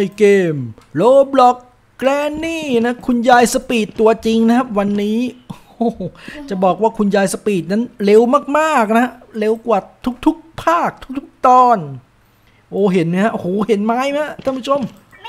ในเกมโลบล็อกแกรนนี่นะคุณยายสปีดตัวจริงนะครับ วันนี้โอ้โหจะบอกว่าคุณยายสปีดนั้นเร็วมากๆนะ เร็วกว่าทุกๆ ภาคทุกๆตอน โอ้เห็นไหมฮะโอ้โหเห็นไม้ไหมฮะท่านผู้ชม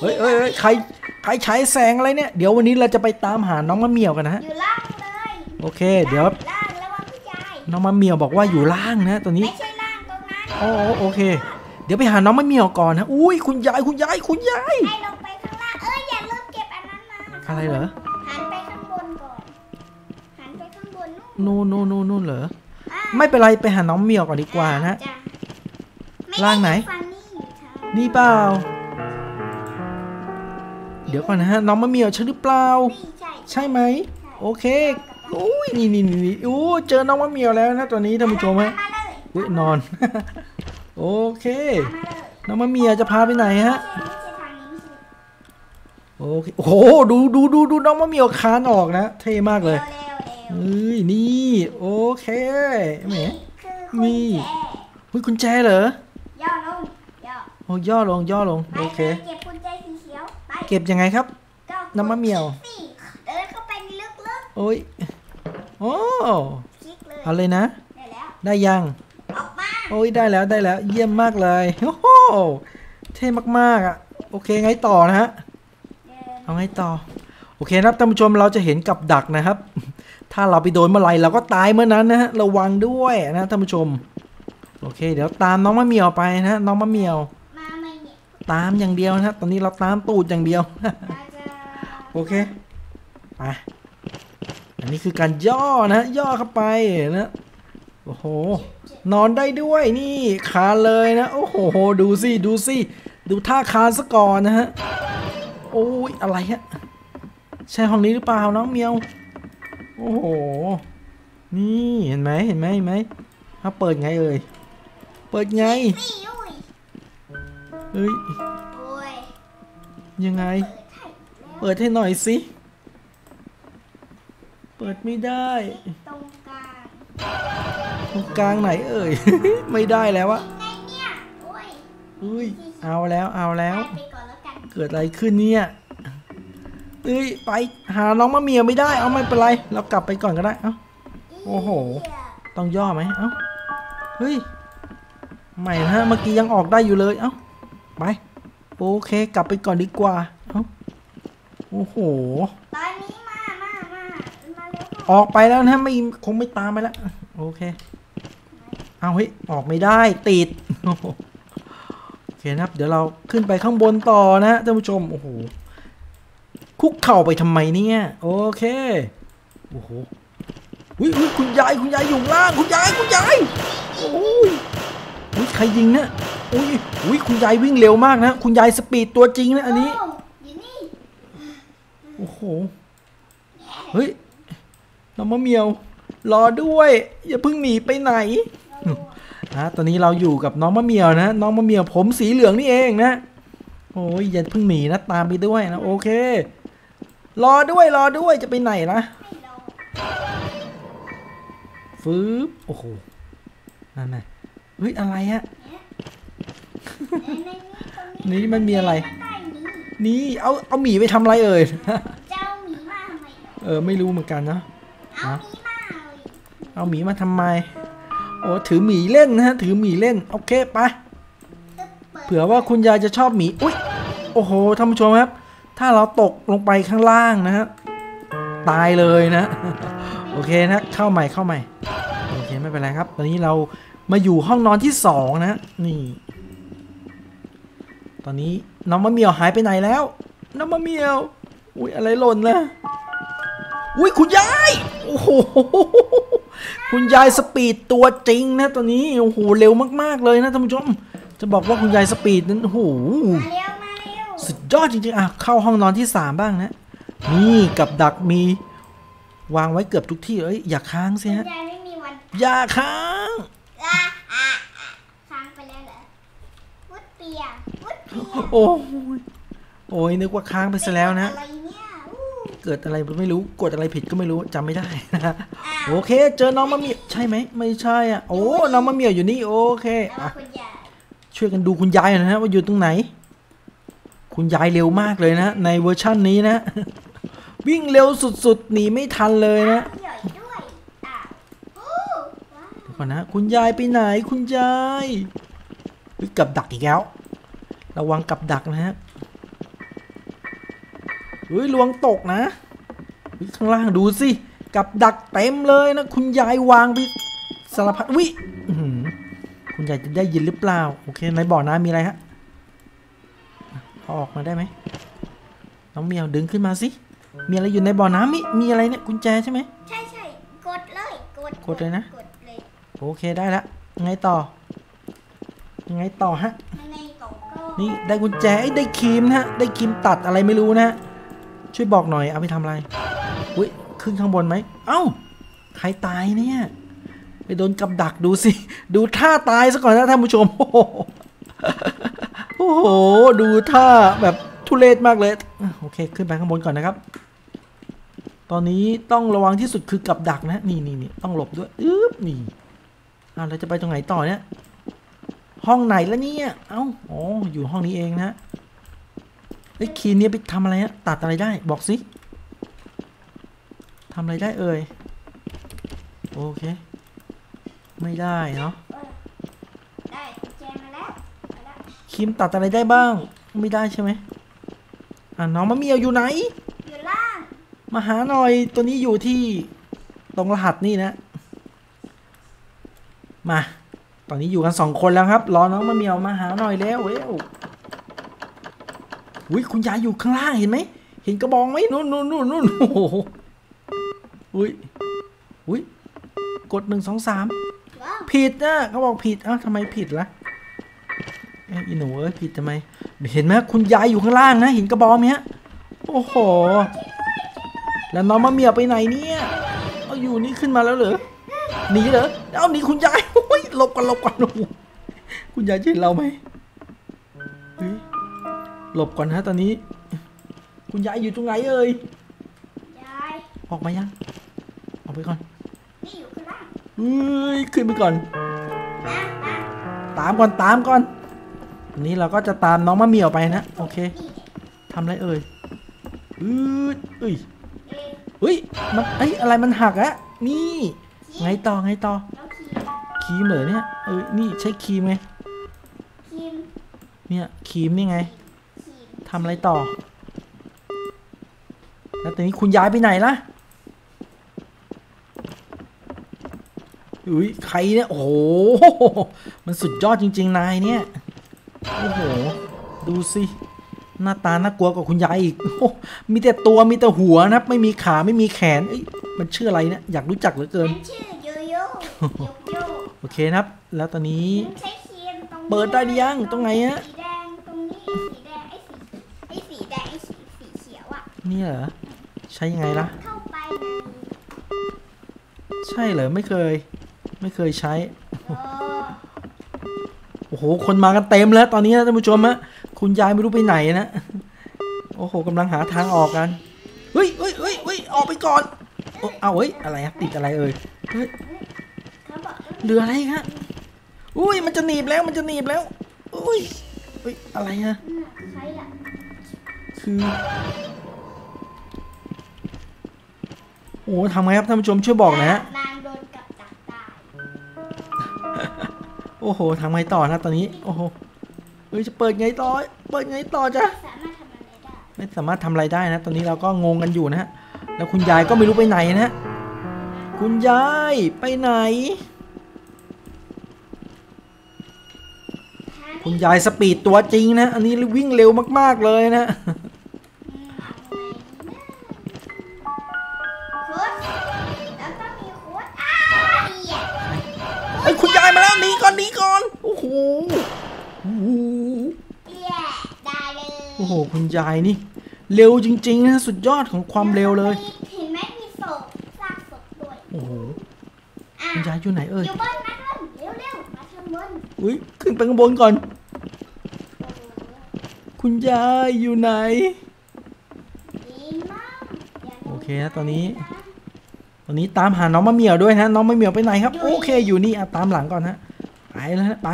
เฮ้ยเฮ้ยเฮ้ยใครใครใช้แสงอะไรเนี่ย เดี๋ยววันนี้เราจะไปตามหาน้องมะเหมี่ยวกันนะฮะอยู่ล่างเลยโอเค เดี๋ยวล่างระวังพี่ชายน้องมะเหมี่ยวบอกว่าอยู่ล่างนะตัวนี้ไม่ใช่ล่างตรงนั้นโอ้โอ้โอเค เดี๋ยวไปหาน้องมะเหมี่ยวก่อนนะอุ้ยคุณยายคุณยายคุณยาย ให้ลงไปข้างล่างเอ้ยอย่าลืมเก็บอันนั้นมาอะไรเหรอ หันไปข้างบนก่อนหันไปข้างบนนู่นนู่นนู่นนู่นนู่นเหรอ อะไม่เป็นไรไปหาน้องเหมียวก่อนดีกว่านะ จ้ม่ล่างไหน ฟังนี่ค่ะนี่เปล่า เดี๋ยวก่อนนะฮะน้องมะเหมียวใช่หรือเปล่า นี่ใช่ใช่ไหม โอเคโอ้ยนี่นี่นี่นี่โอ้เจอน้องมะเหมียวแล้วนะตัวนี้ท่านผู้ชมฮะ มาเลยอุ้ยนอน โอเคมาเลยน้องมะเหมียวจะพาไปไหนฮะไม่ใช่ไม่ใช่ทางนี้ไม่ใช่โอเคโอ้โห ดูดูดูดูน้องมะเหมียวคานออกนะ เท่มากเลยเร็วเร็วเร็วเอ้ยนี่ โอเคแหมคือนี่กุญแจเฮ้ยกุญแจเหรอย่อลงย่อโอ้ย่อลงย่อลงไปโอเคลยเก็บกุญแจสีเขียว ไป เก็บยังไงครับก็น้ำมะเหมี่ยวสี่เดินเข้าไปลึกโอ้ยโอ้ๆคลิกเลยเอาเลยนะ ได้แล้วได้ยังออกมา โอ้ยได้แล้วได้แล้วเยี่ยมมากเลยโอ้โหเท่มากๆอะโอเคไงต่อนะฮะเดินเอาไงต่อ โอเคนะครับท่านผู้ชมเราจะเห็นกับดักนะครับ ถ้าเราไปโดนเมื่อไหร่เราก็ตายเมื่อนั้นนะฮะระวังด้วยนะท่านผู้ชม โอเค เดี๋ยวตามน้องมะเหมียวไปนะฮะน้องมะเหมียวมาไม่เนี่ยตามอย่างเดียวนะฮะตอนนี้เราตามตูดอย่างเดียวเราจะโอเคไปอันนี้คือการย่อนะย่อเข้าไปนะ โอ้โห นอนได้ด้วยนี่คานเลยนะ โอ้โห ดูสิ ดูสิ ดูท่าคานซะก่อนนะฮะ โอ้ย อะไรฮะ ใช่ห้องนี้หรือเปล่าน้องเมียว โอ้โห นี่เห็นไหมเห็นไหมเห็นไหมถ้าเปิดไงเอ่ย เปิดไงเฮ้ย ยังไง เปิดให้แล้วเปิดให้หน่อยสิ เปิดไม่ได้ ตรงกลางตรงกลางไหนเอ่ย ไม่ได้แล้วอะไงเนี่ยโอ้ยอุ้ย เอาแล้วเอาแล้วไปก่อนแล้วกันเกิดอะไรขึ้นเนี่ยเอ้ยไปหาน้องมะเมียไม่ได้ เอาไม่เป็นไร เรากลับไปก่อนก็ได้ เอ้า โอ้โห ต้องย่อไหมเอ้า เฮ้ยไม่นะฮะ เมื่อกี้ยังออกได้อยู่เลย เอ้า ไป โอเค กลับไปก่อนดีกว่า เอ้า โอ้โห ตอนนี้มามามามาเร็วออกไปแล้วนะไม่คงไม่ตามไปแล้ว โอเค เอาเฮ้ยออกไม่ได้ติดโอ้โหโอเคนะครับ เดี๋ยวเราขึ้นไปข้างบนต่อนะฮะท่านผู้ชมโอ้โหคุกเข่าไปทำไมเนี่ยโอเคโอ้โหอุ้ยอุ้ยคุณยายคุณยายอยู่ข้างล่างคุณยายคุณยายโอ้ยอุ้ยใครยิงเนี่ยอุ้ยอุ้ยคุณยายวิ่งเร็วมากนะ คุณยายสปีดตัวจริงนะอันนี้โอยู่นี่โอ้โหเฮ้ยน้องมะเหมียว รอด้วย อย่าเพิ่งหนีไปไหน นะตอนนี้เราอยู่กับน้องมะเหมียวนะน้องมะเหมียวผมสีเหลืองนี่เองนะโอ้ยอย่าเพิ่งหนีนะตามไปด้วยนะโอเค รอด้วยรอด้วยจะไปไหนนะไม่รอฟืบโอ้โหนั่นไงเฮ้ยอะไรฮะในในนี้ตรงนี้นี่มันมีอะไรใต้นี้นี่เอาเอาหมีไปทำอะไรเอ่ยเจ้าหมีมาทำไมเออไม่รู้เหมือนกันนะเอาหมีมาเลยเอาหมีมาทำไมโอ้ถือหมีเล่นนะฮะถือหมีเล่นโอเคไปเผื่อว่าคุณยายจะชอบหมีอุ้ยโอ้โหท่านผู้ชมครับ ถ้าเราตกลงไปข้างล่างนะฮะตายเลยนะ โอเคนะเข้าใหม่เข้าใหม่โอเคไม่เป็นไรครับ ตอนนี้เรามาอยู่ห้องนอนที่สองนะนี่ ตอนนี้น้องมะเมียวหายไปไหนแล้ว น้องมะเมียวอุ้ยอะไรหล่นนะอุ้ยคุณยายโอ้โห คุณยายสปีดตัวจริงนะตอนนี้โอ้โหเร็วมากๆเลยนะท่านผู้ชม จะบอกว่าคุณยายสปีดนั้นโอ้โหมาเร็วมาเร็วสุดยอดจริงๆอะเข้าห้องนอนที่สามบ้างนะนี่กับดักมีวางไว้เกือบทุกที่เอ้ยอย่าค้างสิคุณฮะยายไม่มีวันอย่าค้างอะอะอะค้างไปแล้วเหรอวุดเปียวุดเปียโอ้ยโอ้ยนึกว่าค้างไปซะแล้วนะอะไร เนี่ยอู้เกิดอะไรไม่รู้กดอะไรผิดก็ไม่รู้จำไม่ได้นะฮะอ้าวโอเค เจอน้องมะเหมี่ยวใช่ไหมไม่ใช่อะโอ้น้องมะเหมี่ยวอยู่นี่โอเคแล้วอะคุณยายช่วยกันดูคุณยายหน่อยนะฮะว่าอยู่ตรงไหน คุณยายเร็วมากเลยนะ ในเวอร์ชั่นนี้นะ วิ่งเร็วสุดๆหนีไม่ทันเลยนะใหญ่ด้วยอ้าวโอ้ว้าวเดี๋ยวก่อนนะ คุณยายไปไหนคุณยายเฮ้ยกับดักอีกแล้ว ระวังกับดักนะฮะ เฮ้ยลวงตกนะเฮ้ยข้างล่างดูสิกับดักเต็มเลยนะ คุณยายวางไปสารพัดวิอื้อหือคุณยายจะได้ยินหรือเปล่า โอเคในบ่อน้ำมีอะไรฮะเอาออกมาได้ไหมน้องเมียวดึงขึ้นมาสิมีอะไรอยู่ในบ่อน้ำมิมีอะไรเนี่ยกุญแจใช่ไหมใช่ใช่กดเลยกดกดเลยนะกดเลยโอเคได้ละไงต่อยังไงต่อฮะมันในกล่องก็นี่ได้กุญแจเอ้ยได้ครีมนะฮะได้ครีมตัดอะไรไม่รู้นะฮะ ช่วยบอกหน่อยเอาไปทำอะไรอุ้ยขึ้นข้างบนไหมเอ้าใครตายเนี่ยไปโดนกับดักดูสิ ดูท่าตายซะก่อนนะท่านผู้ชม โอ้โห ดูท่าแบบทุเรศมากเลย โอเค ขึ้นไปข้างบนก่อนนะครับ ตอนนี้ต้องระวังที่สุดคือกับดักนะ นี่นี่นี่ต้องหลบด้วยอึ๊บนี่อ้าวเราจะไปตรงไหนต่อเนี่ย ห้องไหนแล้วเนี่ย เอ้า อ๋อ อยู่ห้องนี้เองนะ ไอ้คีย์เนี่ยไปทำอะไรฮะตัดอะไรได้บอกสิทำอะไรได้เอ่ยโอเค ไม่ได้เนาะได้แจมาแล้วคีมตัดอะไรได้บ้าง ไม่ได้ใช่ไหมอะน้องมะเมียวอยู่ไหน อยู่ล่าง มาหาหน่อยตัวนี้อยู่ที่ตรงรหัสนี่นะ มา ตอนนี้อยู่กันสองคนแล้วครับ รอน้องมะเมียวมาหาหน่อยแล้วเร็ว อุ้ยคุณยายอยู่ข้างล่างเห็นไหม เห็นกระบองไหมนู่นนู่นนู่นนู่นโอ้โหอุ้ยอุ้ยกดหนึ่งสองสามว้าวผิดนะเขาบอกผิดอ้าวทำไมผิดล่ะเอ้ยอีหนูเอ้ยผิดทำไม เห็นไหมคุณยายอยู่ข้างล่างนะเห็นกระบองไหมฮะโอ้โห แล้วน้องมะเหมียวไปไหนเนี่ยเอาอยู่นี่ขึ้นมาแล้วเหรอหนีเหรอเอาหนีคุณยายโอ้ยหลบกันหลบกันโอ้โหคุณยายจะเห็นเราไหมเฮ้ย หลบก่อนฮะตอนนี้ คุณยายอยู่ตรงไหนเอ่ยยายออกมายังออกไปก่อนนี่อยู่ข้างล่างเฮ้ยขึ้นไปก่อนนะนะตามก่อนตามก่อนวันนี้เราก็จะตามน้องมะเหมี่ยวไปนะโอเคนี่ทำอะไรเอ่ยอืดเอ้ยเอ๊ะเฮ้ยมันเอ้ยอะไรมันหักอะนี่ไงต่อไงต่อน้องครีมครีมเหรอเนี่ยเออนี่ใช้ครีมไงครีมเนี่ยครีมนี่ไงครีม ทำอะไรต่อ แล้วตอนนี้คุณยายไปไหนล่ะอุ้ยใครเนี่ย โอ้โห มันสุดยอดจริง ๆ นายเนี่ย โอ้โห ดูสิ หน้าตาน่ากลัวกว่าคุณยายอีกโอ้โหมีแต่ตัวมีแต่หัวนะครับไม่มีขาไม่มีแขนเอ้ยมันชื่ออะไรเนี่ย อยากรู้จักเหลือเกินมันชื่อโยโย่โยโย่โอเคนะครับ แล้วตอนนี้ใช้ครีมตรงนี้เปิดได้หรือยัง ตรงไหนอะ เนี่ยเหรอใช้ยังไงล่ะ เข้าไปในใช่เหรอไม่เคย ไม่เคยใช้เออโอ้โห คนมากันเต็มแล้วตอนนี้นะท่านผู้ชมฮะคุณยายไม่รู้ไปไหนนะ โอ้โหกำลังหาทางออกกันเฮ้ยเฮ้ยเฮ้ยเฮ้ยออกไปก่อนโอ้เอาเฮ้ยอะไรอะติดอะไรเอ่ยเฮ้ยเขาบอกว่าเหลืออะไรอีกฮะอุ้ยมันจะหนีบแล้วมันจะหนีบแล้วอุ้ยเฮ้ยอะไรฮะอืมใครล่ะคือ โอ้โหทำไงครับท่านผู้ชมช่วยบอกหนะฮะนางโดนกับดักตายโอ้โหทำไงต่อนะตอนนี้ โอ้โหเฮ้ยจะเปิดไงต่อ เปิดไงต่อจ้ะสามารถทำอะไรได้ไม่สามารถทำอะไรได้นะ ตอนนี้เราก็งงกันอยู่นะฮะแล้วคุณยายก็ไม่รู้ไปไหนนะฮะคุณยายไปไหน คุณยายสปีดตัวจริงนะ อันนี้วิ่งเร็วมากๆเลยนะ หนีก่อนหนีก่อน โอ้โหโอ้โหเอียได้เลยโอ้โห คุณยายนี่ เร็วจริง ๆ นะ สุดยอดของความเร็วเลย เห็นไหมมีศพซากศพด้วย โอ้โหอะคุณยายอยู่ไหนเอ่ย อยู่บนมาบนเร็วเร็วๆ มาทางบน อุ้ยขึ้นไปข้างบนก่อนโอ้โหคุณยายอยู่ไหนดีมากย่าลืมโอเคนะตอนนี้ตอนนี้ตามหาน้องมะเหมียวด้วยนะน้องมะเหมียวไปไหนครับ โอเค อยู่นี่อะตามหลังก่อนฮะ ไปแล้วนะไป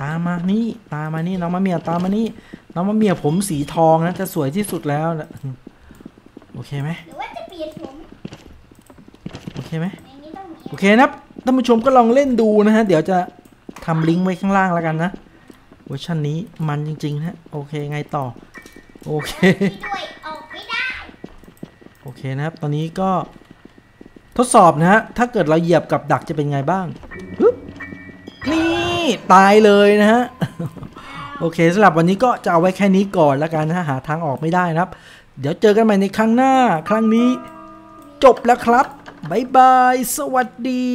ตามมานี่ ตามมานี่น้องมะเหมียวตามมานี่น้องมะเหมียวผมสีทองนะจะสวยที่สุดแล้วนะโอเคไหมหรือว่าจะเปลี่ยนผมโอเคไหมในนี้ต้องมีโอเคนะครับท่านผู้ชมก็ลองเล่นดูนะฮะ เดี๋ยวจะทำลิงก์ไว้ข้างล่างแล้วกันนะเวอร์ชันนี้มันจริงๆนะฮะโอเคไงต่อ โอเคที่ด้วยออกไม่ได้โอเคนะครับ ตอนนี้ก็ทดสอบนะฮะ ถ้าเกิดเราเหยียบกับดักจะเป็นไงบ้างปึ๊บนี่ ตายเลยนะฮะ โอเคสำหรับวันนี้ก็จะเอาไว้แค่นี้ก่อนแล้วกันนะฮะหาทางออกไม่ได้นะครับ เดี๋ยวเจอกันใหม่ในครั้งหน้า ครั้งนี้ จบแล้วครับ บ๊ายบาย สวัสดี